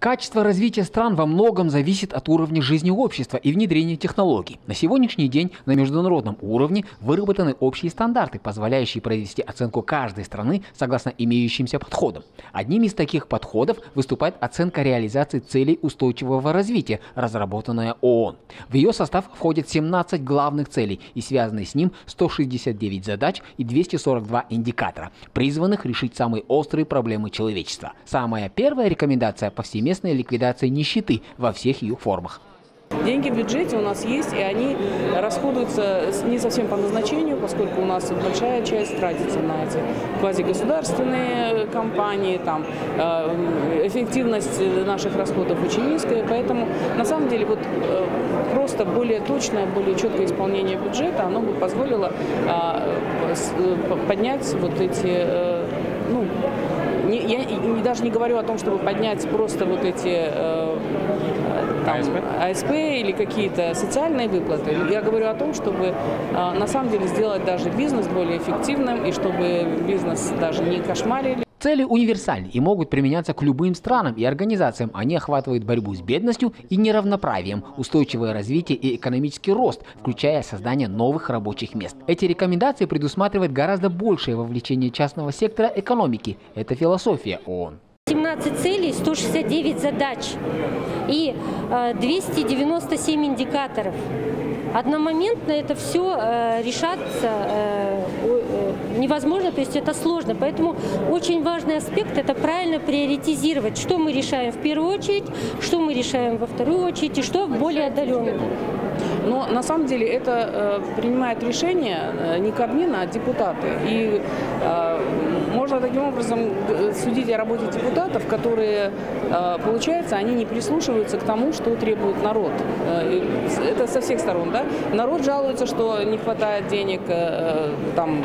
Качество развития стран во многом зависит от уровня жизни общества и внедрения технологий. На сегодняшний день на международном уровне выработаны общие стандарты, позволяющие провести оценку каждой страны согласно имеющимся подходам. Одним из таких подходов выступает оценка реализации целей устойчивого развития, разработанная ООН. В ее состав входят 17 главных целей и связанные с ним 169 задач и 242 индикатора, призванных решить самые острые проблемы человечества. Самая первая рекомендация повсеместно совместная ликвидация нищеты во всех ее формах. Деньги в бюджете у нас есть, и они расходуются не совсем по назначению, поскольку у нас большая часть тратится на эти квазигосударственные компании, там э, эффективность наших расходов очень низкая, поэтому на самом деле вот э, просто более точное, более четкое исполнение бюджета, оно бы позволило а, поднять вот эти ну, не, я не, даже не говорю о том, чтобы поднять просто вот эти э, там, АСП? АСП или какие-то социальные выплаты. Я говорю о том, чтобы э, на самом деле сделать даже бизнес более эффективным и чтобы бизнес даже не кошмарили. Цели универсальны и могут применяться к любым странам и организациям. Они охватывают борьбу с бедностью и неравноправием, устойчивое развитие и экономический рост, включая создание новых рабочих мест. Эти рекомендации предусматривают гораздо большее вовлечение частного сектора экономики. Это философия ООН. 17 целей, 169 задач и 297 э, индикаторов. Одномоментно это все э, решаться э, невозможно, то есть это сложно. Поэтому очень важный аспект – это правильно приоритизировать, что мы решаем в первую очередь, что мы решаем во вторую очередь и что более отдаленно. Но на самом деле это э, принимает решение э, не Кабмин, а депутаты. И э, можно таким образом э, судить о работе депутатов, которые, э, получается, они не прислушиваются к тому, что требует народ. Э, это со всех сторон, да? Народ жалуется, что не хватает денег, там,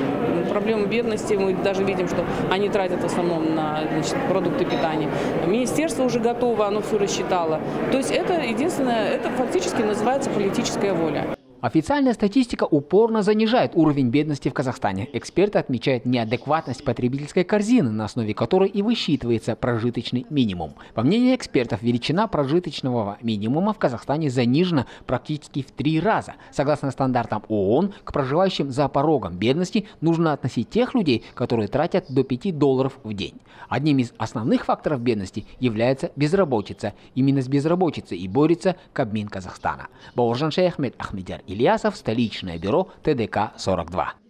проблемы бедности, мы даже видим, что они тратят в основном на значит, продукты питания. Министерство уже готово, оно все рассчитало. То есть это единственное, это фактически называется политическая воля. Официальная статистика упорно занижает уровень бедности в Казахстане. Эксперты отмечают неадекватность потребительской корзины, на основе которой и высчитывается прожиточный минимум. По мнению экспертов, величина прожиточного минимума в Казахстане занижена практически в три раза. Согласно стандартам ООН, к проживающим за порогом бедности нужно относить тех людей, которые тратят до 5 долларов в день. Одним из основных факторов бедности является безработица. Именно с безработицей и борется Кабмин Казахстана. Бауыржан Шейхмед Ахмедяр Ильясов, столичное бюро ТДК-42.